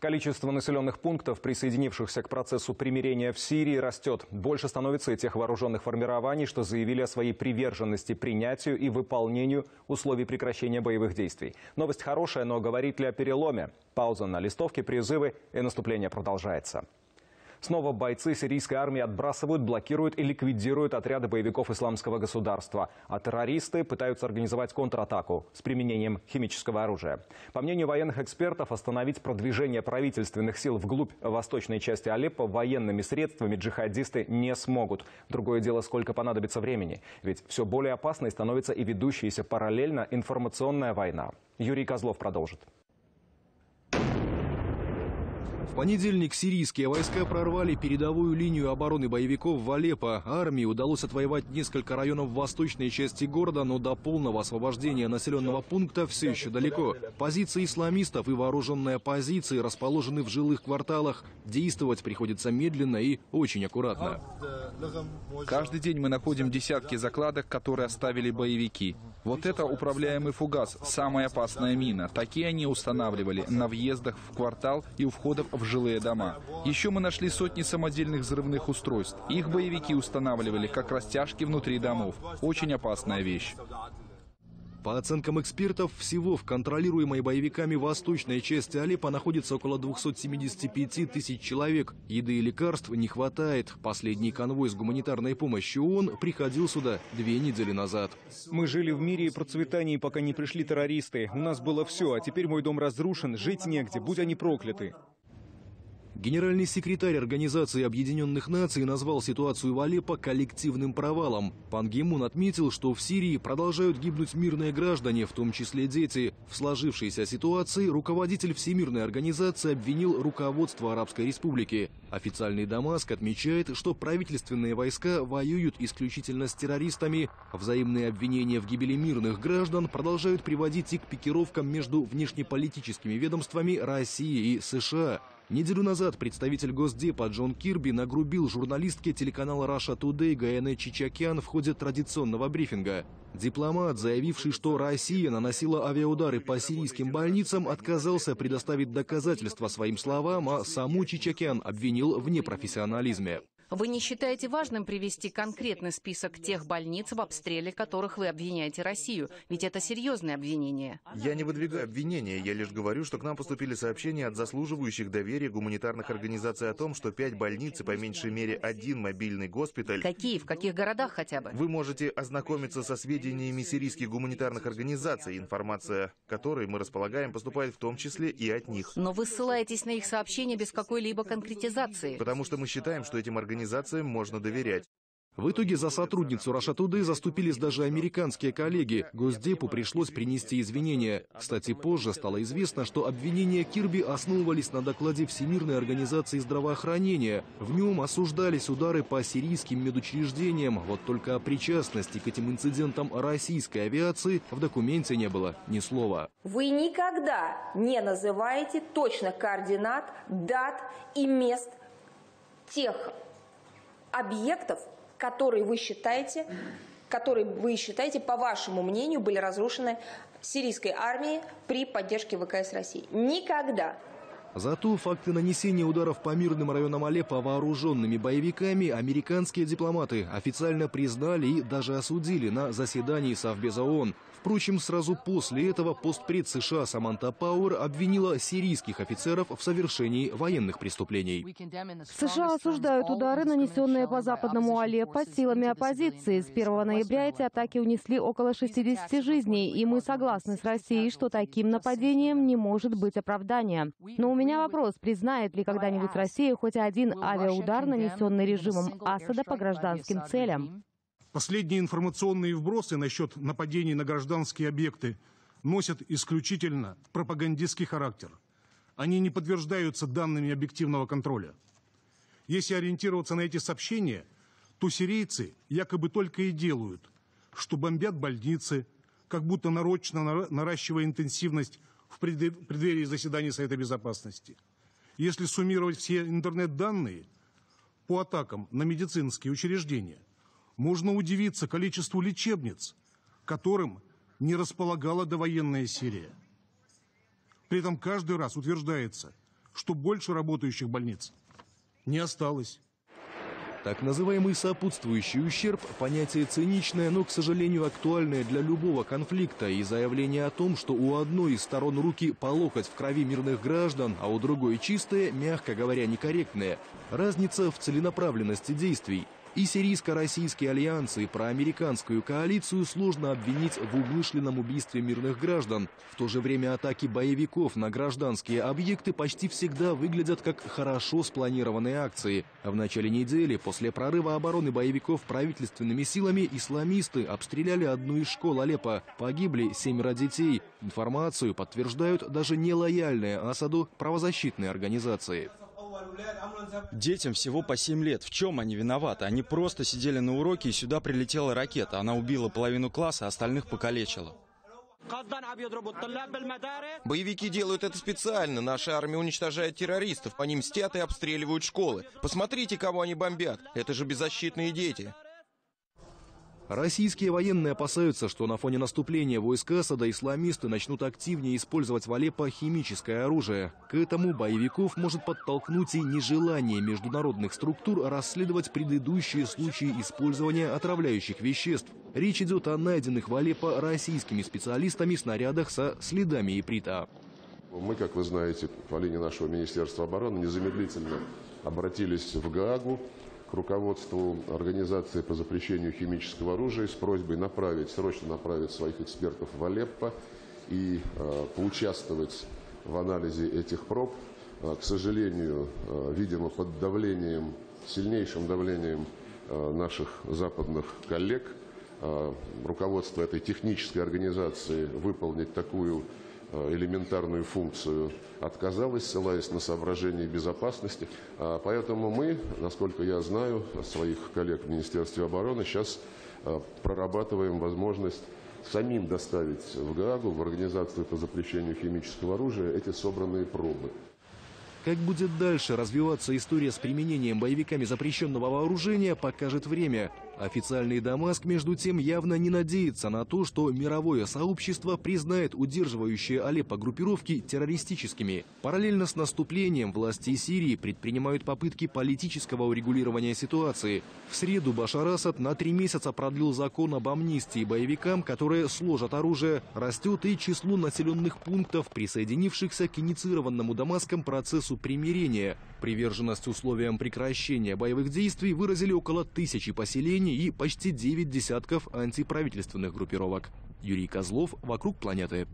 Количество населенных пунктов, присоединившихся к процессу примирения в Сирии, растет. Больше становится и тех вооруженных формирований, что заявили о своей приверженности принятию и выполнению условий прекращения боевых действий. Новость хорошая, но говорит ли о переломе? Пауза на листовке, призывы и наступление продолжается. Снова бойцы сирийской армии отбрасывают, блокируют и ликвидируют отряды боевиков исламского государства. А террористы пытаются организовать контратаку с применением химического оружия. По мнению военных экспертов, остановить продвижение правительственных сил вглубь восточной части Алеппо военными средствами джихадисты не смогут. Другое дело, сколько понадобится времени. Ведь все более опасной становится и ведущаяся параллельно информационная война. Юрий Козлов продолжит. В понедельник сирийские войска прорвали передовую линию обороны боевиков в Алеппо. Армии удалось отвоевать несколько районов в восточной части города, но до полного освобождения населенного пункта все еще далеко. Позиции исламистов и вооруженные позиции расположены в жилых кварталах. Действовать приходится медленно и очень аккуратно. Каждый день мы находим десятки закладок, которые оставили боевики. Вот это управляемый фугас, самая опасная мина. Такие они устанавливали на въездах в квартал и у входов в жилые дома. Еще мы нашли сотни самодельных взрывных устройств. Их боевики устанавливали как растяжки внутри домов. Очень опасная вещь. По оценкам экспертов, всего в контролируемой боевиками восточной части Алеппо находится около 275 тысяч человек. Еды и лекарств не хватает. Последний конвой с гуманитарной помощью ООН приходил сюда две недели назад. Мы жили в мире и процветании, пока не пришли террористы. У нас было все, а теперь мой дом разрушен, жить негде, будь они прокляты. Генеральный секретарь Организации Объединенных Наций назвал ситуацию в Алеппо коллективным провалом. Пан Гимун отметил, что в Сирии продолжают гибнуть мирные граждане, в том числе дети. В сложившейся ситуации руководитель Всемирной организации обвинил руководство Арабской Республики. Официальный Дамаск отмечает, что правительственные войска воюют исключительно с террористами. Взаимные обвинения в гибели мирных граждан продолжают приводить и к пикировкам между внешнеполитическими ведомствами России и США. Неделю назад представитель Госдепа Джон Кирби нагрубил журналистке телеканала Russia Today Гаяне Чичакян в ходе традиционного брифинга. Дипломат, заявивший, что Россия наносила авиаудары по сирийским больницам, отказался предоставить доказательства своим словам, а саму Чичакян обвинил в непрофессионализме. Вы не считаете важным привести конкретный список тех больниц, в обстреле которых вы обвиняете Россию? Ведь это серьезное обвинение. Я не выдвигаю обвинения, я лишь говорю, что к нам поступили сообщения от заслуживающих доверия гуманитарных организаций о том, что пять больниц и по меньшей мере один мобильный госпиталь... Какие? В каких городах хотя бы? Вы можете ознакомиться со сведениями сирийских гуманитарных организаций, информация которой мы располагаем поступает в том числе и от них. Но вы ссылаетесь на их сообщения без какой-либо конкретизации. Потому что мы считаем, что этим организациям организациям можно доверять. В итоге за сотрудницу Рашатуды заступились даже американские коллеги. Госдепу пришлось принести извинения. Кстати, позже стало известно, что обвинения Кирби основывались на докладе Всемирной организации здравоохранения. В нем осуждались удары по сирийским медучреждениям. Вот только о причастности к этим инцидентам российской авиации в документе не было ни слова. Вы никогда не называете точно координат, дат и мест тех объектов, которые вы считаете, которые вы считаете, по вашему мнению, были разрушены сирийской армией при поддержке ВКС России. Никогда. Зато факты нанесения ударов по мирным районам Алеппо вооруженными боевиками американские дипломаты официально признали и даже осудили на заседании Совбеза ООН. Впрочем, сразу после этого постпред США Саманта Пауэр обвинила сирийских офицеров в совершении военных преступлений. США осуждают удары, нанесенные по западному Алеппо силами оппозиции. С 1 ноября эти атаки унесли около 60 жизней, и мы согласны с Россией, что таким нападением не может быть оправдания. Но у меня вопрос, признает ли когда-нибудь Россия хоть один авиаудар, нанесенный режимом Асада по гражданским целям? Последние информационные вбросы насчет нападений на гражданские объекты носят исключительно пропагандистский характер. Они не подтверждаются данными объективного контроля. Если ориентироваться на эти сообщения, то сирийцы якобы только и делают, что бомбят больницы, как будто нарочно наращивая интенсивность в преддверии заседания Совета Безопасности. Если суммировать все интернет-данные по атакам на медицинские учреждения – можно удивиться количеству лечебниц, которым не располагала довоенная Сирия. При этом каждый раз утверждается, что больше работающих больниц не осталось. Так называемый сопутствующий ущерб – понятие циничное, но, к сожалению, актуальное для любого конфликта. И заявление о том, что у одной из сторон руки по локоть в крови мирных граждан, а у другой чистые, мягко говоря, некорректное. Разница в целенаправленности действий – и сирийско-российские альянсы, и проамериканскую коалицию сложно обвинить в умышленном убийстве мирных граждан. В то же время атаки боевиков на гражданские объекты почти всегда выглядят как хорошо спланированные акции. А в начале недели, после прорыва обороны боевиков правительственными силами, исламисты обстреляли одну из школ Алеппо. Погибли семеро детей. Информацию подтверждают даже нелояльные Асаду правозащитные организации. Детям всего по 7 лет. В чем они виноваты? Они просто сидели на уроке, и сюда прилетела ракета. Она убила половину класса, а остальных покалечила. Боевики делают это специально. Наша армия уничтожает террористов. По ним мстят и обстреливают школы. Посмотрите, кого они бомбят. Это же беззащитные дети. Российские военные опасаются, что на фоне наступления войск Асада исламисты начнут активнее использовать в Алеппо химическое оружие. К этому боевиков может подтолкнуть и нежелание международных структур расследовать предыдущие случаи использования отравляющих веществ. Речь идет о найденных в Алеппо российскими специалистами снарядах со следами иприта. Мы, как вы знаете, по линии нашего Министерства обороны незамедлительно обратились в Гаагу к руководству Организации по запрещению химического оружия с просьбой направить, срочно направить своих экспертов в Алеппо и э, поучаствовать в анализе этих проб. Э, к сожалению, э, видимо, под давлением, сильнейшим давлением э, наших западных коллег, э, руководство этой технической организации выполнить такую элементарную функцию отказалась, ссылаясь на соображения безопасности. А поэтому мы, насколько я знаю, своих коллег в Министерстве обороны, сейчас э, прорабатываем возможность самим доставить в Гаагу, в Организацию по запрещению химического оружия, эти собранные пробы. Как будет дальше развиваться история с применением боевиками запрещенного вооружения, покажет время. Официальный Дамаск, между тем, явно не надеется на то, что мировое сообщество признает удерживающие Алеппо группировки террористическими. Параллельно с наступлением власти Сирии предпринимают попытки политического урегулирования ситуации. В среду Башар Асад на три месяца продлил закон об амнистии боевикам, которые сложат оружие. Растет и число населенных пунктов, присоединившихся к инициированному Дамаском процессу примирения. Приверженность условиям прекращения боевых действий выразили около тысячи поселений и почти 9 десятков антиправительственных группировок. Юрий Козлов «Вокруг планеты».